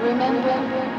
Remember Remember.